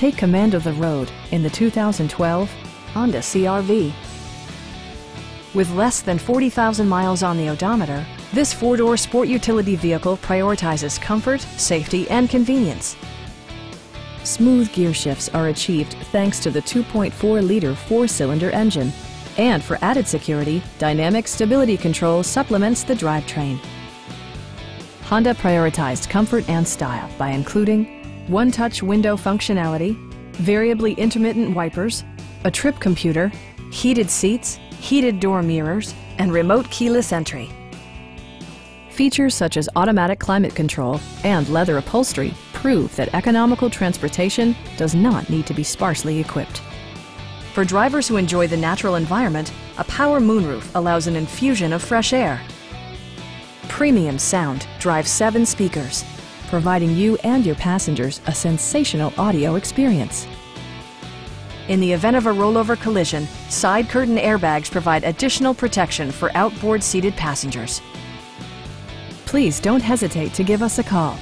Take command of the road in the 2012 Honda CRV. With less than 40,000 miles on the odometer, this four-door sport utility vehicle prioritizes comfort, safety, and convenience. Smooth gear shifts are achieved thanks to the 2.4-liter four-cylinder engine. And for added security, Dynamic Stability Control supplements the drivetrain. Honda prioritized comfort and style by including one-touch window functionality, variably intermittent wipers, a trip computer, heated seats, heated door mirrors, and remote keyless entry. Features such as automatic climate control and leather upholstery prove that economical transportation does not need to be sparsely equipped. For drivers who enjoy the natural environment, a power moonroof allows an infusion of fresh air. Premium sound drives seven speakers, providing you and your passengers a sensational audio experience. In the event of a rollover collision, side curtain airbags provide additional protection for outboard seated passengers. Please don't hesitate to give us a call